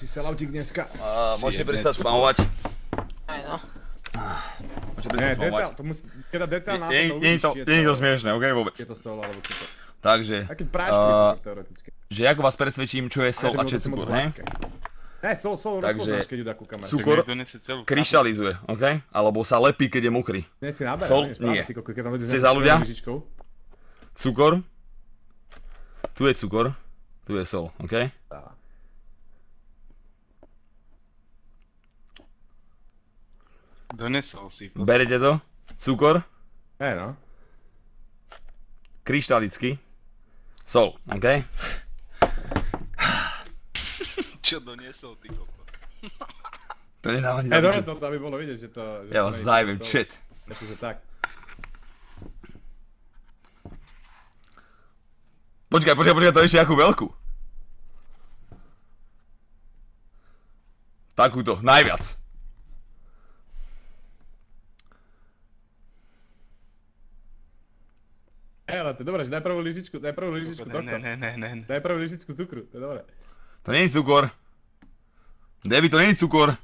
si selautík dneska. A, môžete prestať spamovať. Aj no. Môžete prestať spamovať. to musí, teda detail na to, uvidíš, nie je to smiešné, ok, vôbec. Je to sol, alebo čo to. Takže, uh, teoreticky. že ako vás presvedčím, čo je sol a čo je cukor, ne? Ne, sol, sol Takže keď ju dá ku kamere. cukor kryštalizuje, ok? Alebo sa lepí, keď je mokrý. Nie si naberá, sol? nie, Ste za ľudia? Cukor. Tu je cukor. Tu je sol, ok? Tá. Donesol si. Berete to? Cukor. Hej no. Kryštalický. Sol, ok? Čo doniesol ty koko? To nedáva ani piču. donesol to, aby bolo vidieť, že to... že Ja vás je sol. shit. Myslím, že tak. Počkaj, počkaj, počkaj, to ešte akú veľkú. Takúto, najviac. Ale to je dobré, že daj prvú lyžičku, daj prvú lyžičku Ne, tohto. ne, ne, ne, ne. Daj prvú lyžičku cukru, to je dobré. To nie je cukor. Debbie, to nie je cukor.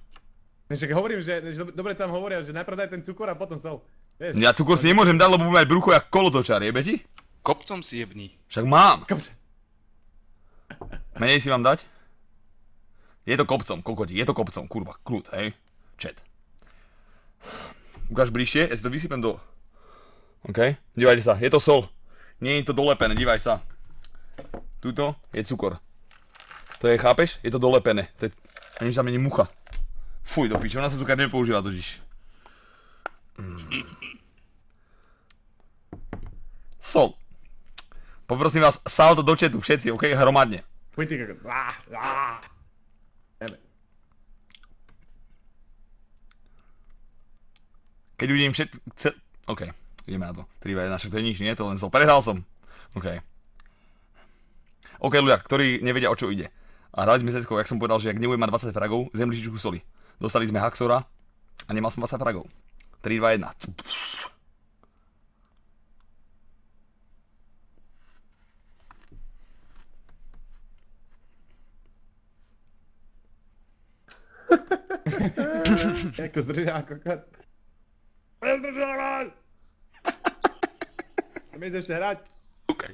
Však hovorím, že, že dob- dobre tam hovoria, že najprv daj ten cukor a potom sol. Vieš? Ja cukor si nemôžem dať, lebo budem mať brucho jak kolotočár, jebe ti? Kopcom si jebni. Však mám. Sa? Menej si mám dať? Je to kopcom, kokoti, je to kopcom, kurva, kľud, hej. Chat. Ukáž bližšie, ja si to vysypem do... OK, dívajte sa, je to sol. Nie je to dolepené, dívaj sa. Tuto je cukor. To je, chápeš? Je to dolepené. To je... Ani tam není mucha. Fuj, do piče, ona sa cukor nepoužíva totiž. Mm. Sol. Poprosím vás, salto do chatu, všetci, OK, hromadne. Fuj ty. Jebe. Keď uvidím všet... Ce... OK, ideme na to. 3 2 1, však to je nič, nie? To len som. Prehral som. OK. OK, ľudia, ktorí nevedia, o čo ide. A hrali sme setkou, jak som povedal, že ak nebudem mať 20 fragov, zjem lyžičku soli. Dostali sme Haxora a nemal som 20 fragov. 3, 2, 1. Jak to zdržá kokot? Nezdržávaj! To mi ešte hrať? Kúkaj.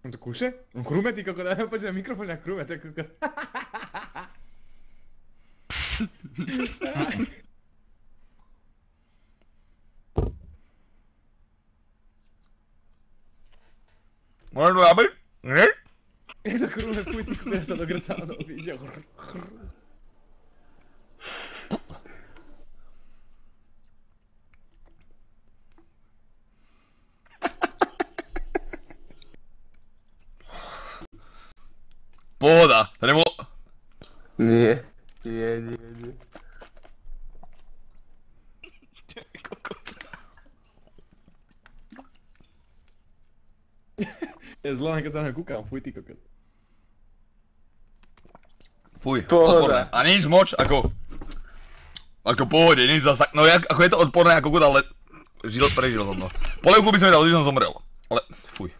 On to kúše? On krúme ty kokot, ja počujem mikrofón na krúme, to je kokot. Môžem to robiť? Nie? Jak to krúme, fuj ty kokot, ja sa dogrcala do obyčia. Pohoda, to nebolo... Nie. Nie, nie, nie. Je zlo, keď sa na kúkam, fuj ty kokot. Fuj, Pohoda. odporné. A nič moč, ako... Ako pohode, nič zas tak... No jak, ako je to odporné ako kúda, ale... Žil, prežil som to. Polievku by som dal, když som zomrel. Ale, fuj.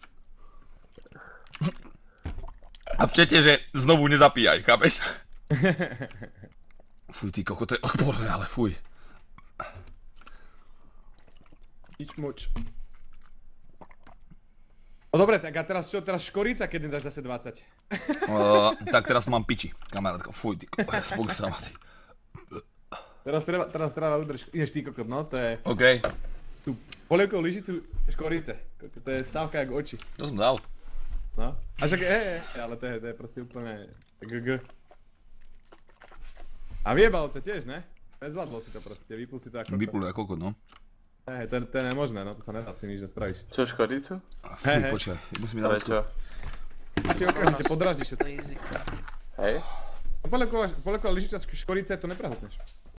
A v čete, že znovu nezapíjaj, chápeš? Fuj, ty koko, to je odporné, ale fuj. Nič moč. No dobre, tak a teraz čo, teraz škorica, keď nedáš zase 20. Uh, tak teraz mám piči, kamarátko. Fuj, ty koko, ja spolu sa asi. Teraz treba, teraz treba udrž, ideš ty kokot, no, to je OK, tú polievkovú lyžicu škorice. To je stávka jak oči. to som dal. A však, hej, hej, ale to je, to je proste úplne GG. A vyjebal to tiež, ne? Nezvládlo si to proste, vypul si to ako... Vyplul ako kokot, no. Hej, to, to je nemožné, no to sa nedá, ty nič nespravíš. Čo, škodicu? Hej, hej. počkaj, musím mi dať Ale rusko. čo? Ty si okamžite podráždiš To všetko. Hej? Polievková lyžička z škorice, to neprehotneš.